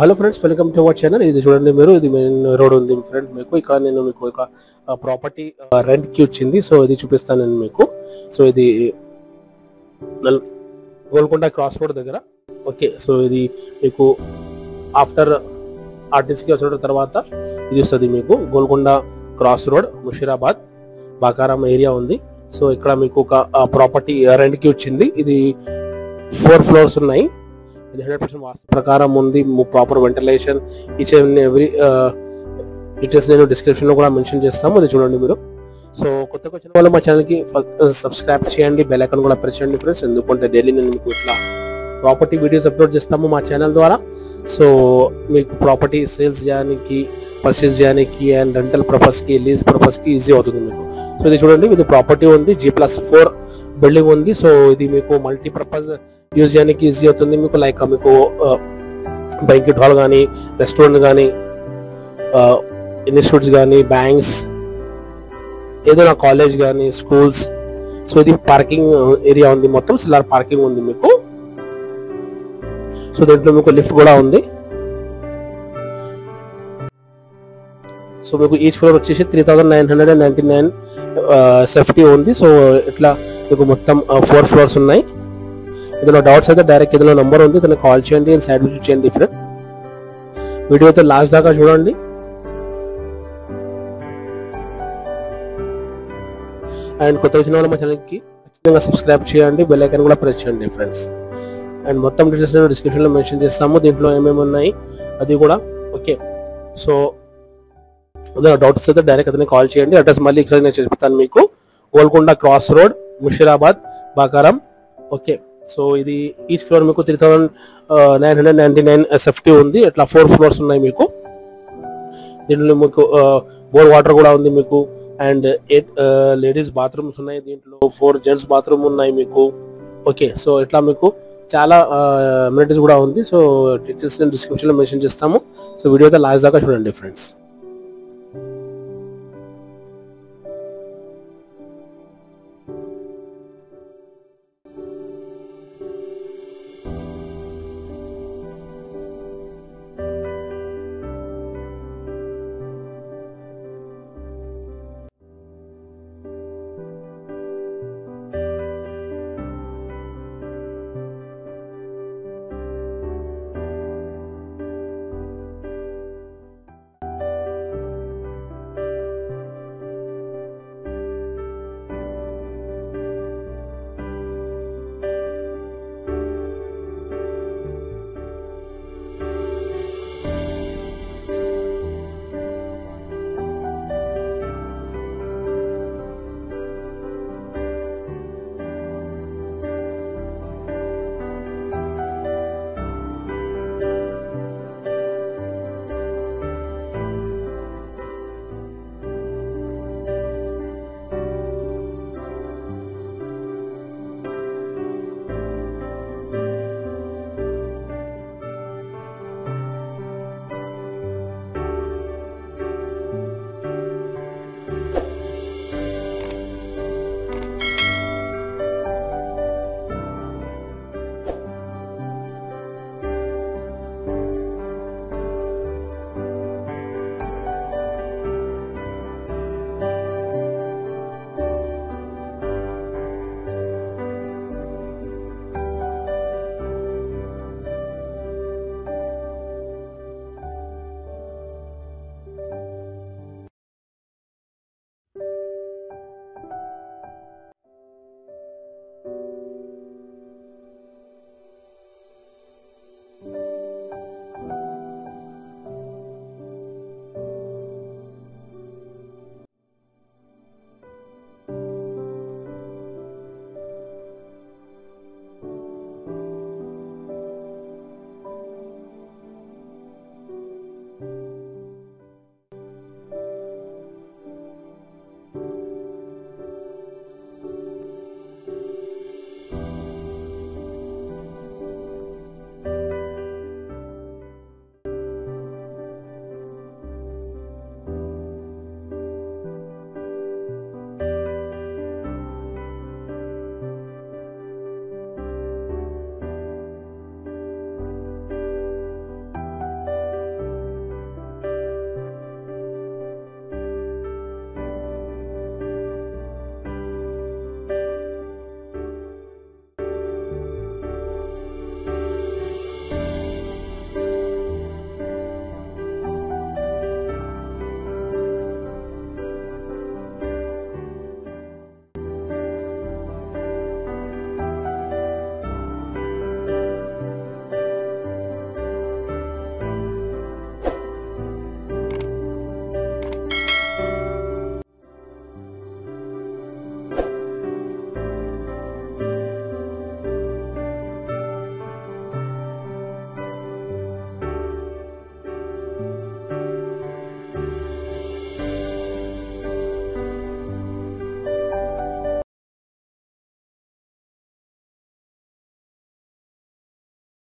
Hello friends welcome to our channel ఇది చూడండి మీరు ఇది మెయిన్ రోడ్ ఉంది ఫ్రెండ్ మీకు. ఇక్కడ నేను మీకు ఒక uh, ప్రాపర్టీ రెంట్ uh, కి వచ్చింది. సో ఇది చూపిస్తాను నేను మీకు. సో ఇది గోల్కొండ క్రాస్ రోడ్ దగ్గర. ఓకే సో ఇది మీకు ఆఫ్టర్ ఆర్టీసీకి వచ్చిన తర్వాత ఇది వస్తుంది మీకు. Golconda cross road Musheerabad Bakaram area ఉంది. సో ఇక్కడ మీకు ఒక uh, ప్రాపర్టీ రెంట్కి వచ్చింది. ఇది ఫోర్ ఫ్లోర్స్ ఉన్నాయి. ఇది హండ్రెడ్ పర్సెంట్ వాస్తు ప్రకారం ఉంది. Proper ventilation each and every details నేను డిస్క్రిప్షన్లో కూడా మెన్షన్ చేస్తాము. అది చూడండి మీరు. సో కొత్తగా వచ్చిన వాళ్ళు మా ఛానల్కి సబ్స్క్రైబ్ uh, చేయండి. బెల్ ఐకాన్ కూడా ప్రెస్ చేయండి ఫ్రెండ్స్ ఎందుకంటే డైలీ నేను మీకు ఇట్లా ప్రాపర్టీ వీడియోస్ అప్లోడ్ చేస్తాము మా ఛానల్ ద్వారా. సో మీకు ప్రాపర్టీ సేల్స్ చేయడానికి పర్చేస్ చేయడానికి అండ్ రెంటల్ పర్పస్కి లీజ్ పర్పస్కి ఈజీ అవుతుంది మీకు. సో ఇది చూడండి. ఇది ప్రాపర్టీ ఉంది. జీ ప్లస్ ఫోర్ బిల్డింగ్ ఉంది సో ఇది మీకు మల్టీపర్పస్ యూజ్ చేయడానికి ఈజీ అవుతుంది మీకు లైక్ మీకు బ్యాంకెట్ హాల్ కానీ రెస్టారెంట్ కానీ ఇన్స్టిట్యూట్స్ కానీ బ్యాంక్స్ ఏదైనా కాలేజ్ కానీ స్కూల్స్ సో ఇది పార్కింగ్ ఏరియా ఉంది మొత్తం సిల్లార్ పార్కింగ్ ఉంది మీకు సో దీంట్లో మీకు లిఫ్ట్ కూడా ఉంది సో మీకు ఈచ్ ఫ్లోర్ వచ్చేసి three thousand nine hundred and ninety nine safety ఉంది సో ఇట్లా మీకు మొత్తం ఫోర్ ఫ్లోర్స్ ఉన్నాయి. ఏదైనా డౌట్స్ అయితే డైరెక్ట్ ఏదైనా నెంబర్ ఉంది. దాన్ని కాల్ చేయండి అండ్ సైడ్ విజిట్ చేయండి ఫ్రెండ్ వీడియో అయితే లాస్ట్ దాకా చూడండి. అండ్ కొత్త వచ్చిన వాళ్ళు మా ఛానల్కి ఖచ్చితంగా సబ్స్క్రైబ్ చేయండి. బెల్ ఐకన్ కూడా ప్రెస్ చేయండి ఫ్రెండ్స్ అండ్ మొత్తం డీటెయిల్స్ నేను డిస్క్రిప్షన్లో మెన్షన్ చేస్తాము. దీంట్లో ఏమేమి ఉన్నాయి అది కూడా ఓకే. సో డౌట్స్ అయితే డైరెక్ట్ అతనికి కాల్ చేయండి. అడ్రస్ మళ్ళీ ఇక్కడ నేను చెప్తాను మీకు. Golconda cross road Musheerabad Bakaram. Okay. So ఇది ఈచ్ ఫ్లోర్ మీకు three thousand nine hundred ninety nine SFT ఉంది. ఇట్లా ఫోర్ ఫ్లోర్స్ ఉన్నాయి మీకు. దీంట్లో మీకు బోర్ వాటర్ కూడా ఉంది మీకు. అండ్ ఎయిట్ లేడీస్ బాత్రూమ్స్ ఉన్నాయి దీంట్లో. ఫోర్ జెంట్స్ బాత్రూమ్ ఉన్నాయి మీకు. ఓకే. సో ఇట్లా మీకు చాలా అమ్యూనిటీస్ కూడా ఉంది. సో డీటెయిల్స్ నేను డిస్క్రిప్షన్లో మెన్షన్ చేస్తాము. సో వీడియో అయితే లాస్ట్ దాకా చూడండి ఫ్రెండ్స్